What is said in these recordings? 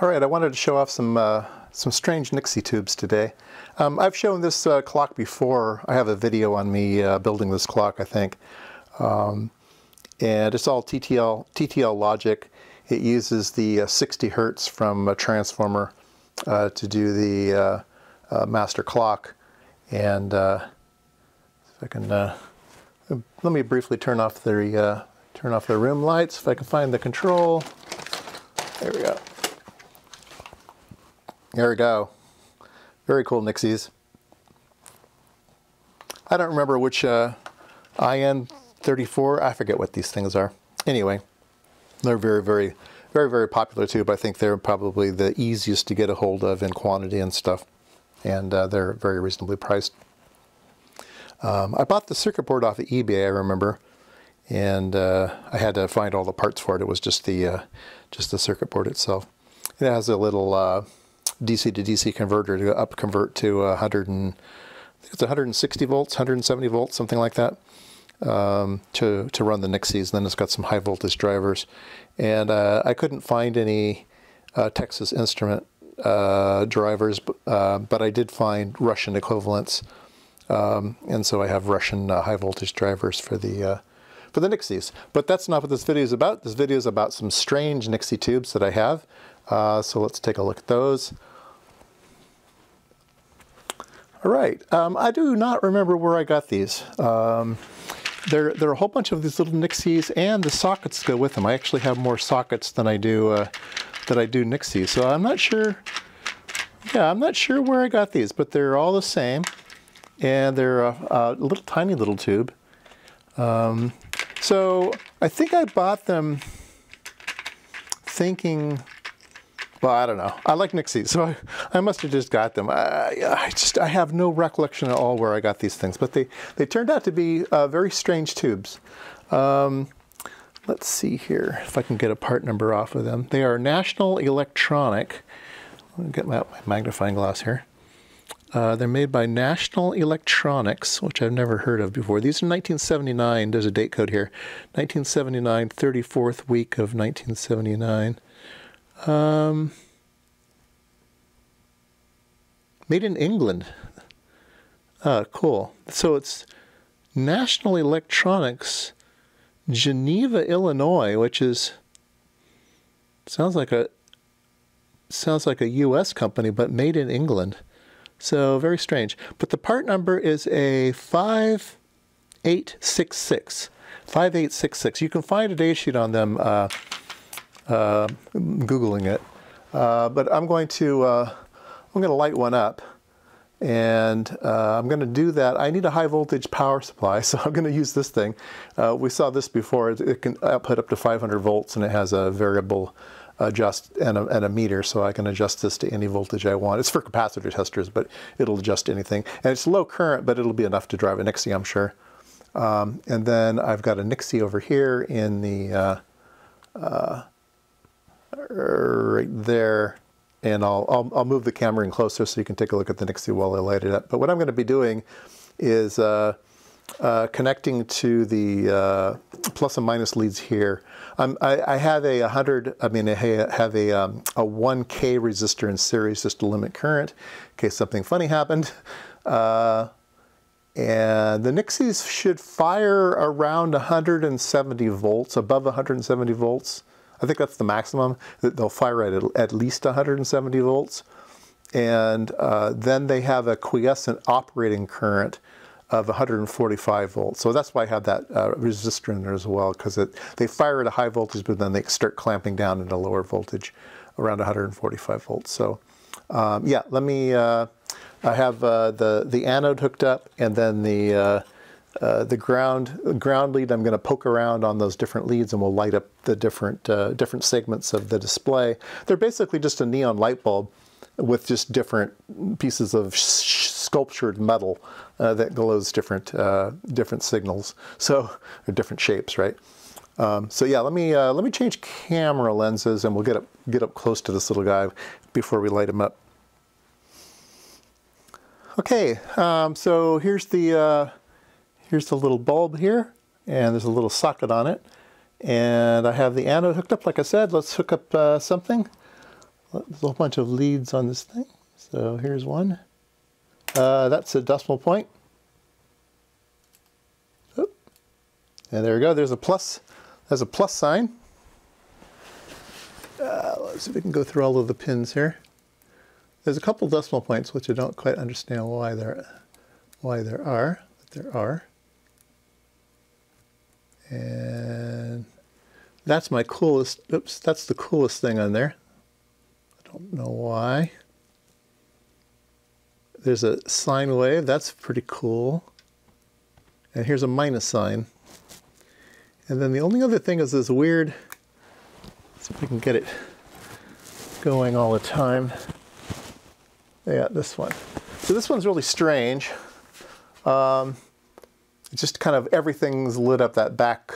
All right, I wanted to show off some uh, some strange Nixie tubes today. Um, I've shown this uh, clock before. I have a video on me uh, building this clock, I think. Um, and it's all TTL, TTL logic. It uses the uh, 60 hertz from a transformer uh, to do the uh, master clock. And if I can, let me briefly turn off the turn off the room lights. If I can find the control. There we go. There we go. Very cool Nixies. I don't remember which uh, IN34, I forget what these things are. Anyway, they're very, very, very, very popular too, but I think they're probably the easiest to get a hold of in quantity and stuff. And uh, they're very reasonably priced. Um, I bought the circuit board off of eBay, I remember, and uh, I had to find all the parts for it. It was just the, uh, just the circuit board itself. It has a little uh, DC to DC converter to up convert to 100 and it's 160 volts, 170 volts, something like that, um, to to run the Nixies. then it's got some high voltage drivers, and uh, I couldn't find any uh, Texas Instrument uh, drivers, uh, but I did find Russian equivalents, um, and so I have Russian uh, high voltage drivers for the uh, for the Nixies. But that's not what this video is about. This video is about some strange Nixie tubes that I have. Uh, so let's take a look at those. All right, um, I do not remember where I got these. Um, there, there are a whole bunch of these little Nixies and the sockets go with them. I actually have more sockets than I do uh, that I do Nixies. So I'm not sure, yeah, I'm not sure where I got these, but they're all the same. And they're a, a little tiny little tube. Um, so I think I bought them thinking well, I don't know. I like Nixie, so I, I must have just got them. I, I, just I have no recollection at all where I got these things, but they they turned out to be uh, very strange tubes. Um, let's see here if I can get a part number off of them. They are National Electronic. Let me get my, my magnifying glass here. Uh, they're made by National Electronics, which I've never heard of before. These are 1979. There's a date code here. 1979, 34th week of 1979. Um, made in England. Ah, cool. So it's National Electronics, Geneva, Illinois, which is sounds like a sounds like a U.S. company, but made in England. So very strange. But the part number is a 5866. 5866. You can find a data sheet on them. Uh, uh, Googling it. Uh, but I'm going to, uh, I'm going to light one up and uh, I'm going to do that. I need a high voltage power supply, so I'm going to use this thing. Uh, we saw this before. It can output up to 500 volts, and it has a variable adjust and a, and a, meter, so I can adjust this to any voltage I want. It's for capacitor testers, but it'll adjust anything. And it's low current, but it'll be enough to drive a Nixie, I'm sure. Um, and then I've got a Nixie over here in the uh, right there. And I'll, I'll, I'll, move the camera in closer so you can take a look at the Nixie while I light it up. But what I'm going to be doing is uh, uh, connecting to the uh, plus and minus leads here. I, I, have a 100, I mean, I have a, um, a 1K resistor in series just to limit current in case something funny happened. Uh, and the Nixies should fire around 170 volts, above 170 volts. I think that's the maximum. That they'll fire at at least 170 volts. And uh, then they have a quiescent operating current of 145 volts. So that's why I have that uh, resistor in there as well, because they fire at a high voltage, but then they start clamping down at a lower voltage around 145 volts. So um, yeah, let me, uh, I have uh, the, the anode hooked up and then the, uh, the ground ground lead, I'm going to poke around on those different leads and we'll light up the different uh, different segments of the display. They're basically just a neon light bulb with just different pieces of sculptured metal uh, that glows different uh, different signals, so different shapes, right? Um, so yeah, let me uh, let me change camera lenses and we'll get up get up close to this little guy before we light him up. Okay, um, so here's the Here's the little bulb here, and there's a little socket on it. And I have the anode hooked up, like I said. Let's hook up uh, something. there's a whole bunch of leads on this thing. So here's one. Uh, that's a decimal point. Oop. And there we go. There's a plus. There's a plus sign. Uh, let's see if we can go through all of the pins here. There's a couple decimal points which I don't quite understand why there, why there are, but there are. And that's my coolest, oops, that's the coolest thing on there. I don't know why. There's a sine wave, that's pretty cool. And here's a minus sign. And then the only other thing is this weird, see if we can get it going all the time. Yeah, this one. So this one's really strange. Um, just kind of everything's lit up. That back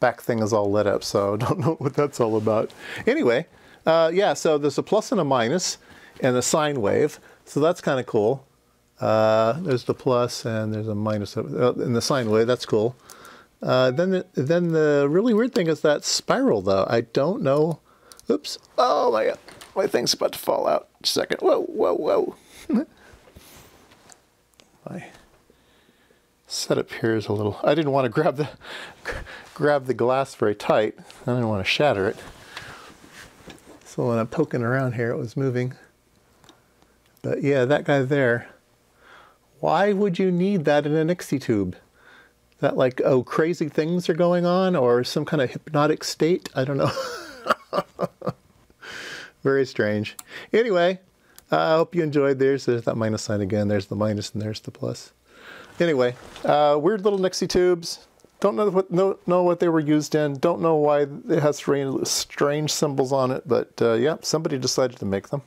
back thing is all lit up, so I don't know what that's all about. Anyway, uh, yeah, so there's a plus and a minus and a sine wave, so that's kind of cool. Uh, there's the plus and there's a minus uh, in the sine wave, that's cool. Uh, then, the, then the really weird thing is that spiral, though. I don't know. Oops. Oh my god. My thing's about to fall out. Second. Whoa, whoa, whoa. my setup here is a little. I didn't want to grab the grab the glass very tight. I didn't want to shatter it. So when I'm poking around here, it was moving. But yeah, that guy there. Why would you need that in an Nixie tube? That like, oh, crazy things are going on or some kind of hypnotic state? I don't know. Very strange. Anyway, I uh, hope you enjoyed this. There's that minus sign again. There's the minus and there's the plus. Anyway, uh, weird little Nixie tubes. Don't know what know, know what they were used in. Don't know why it has strange, strange symbols on it. But uh, yeah, somebody decided to make them.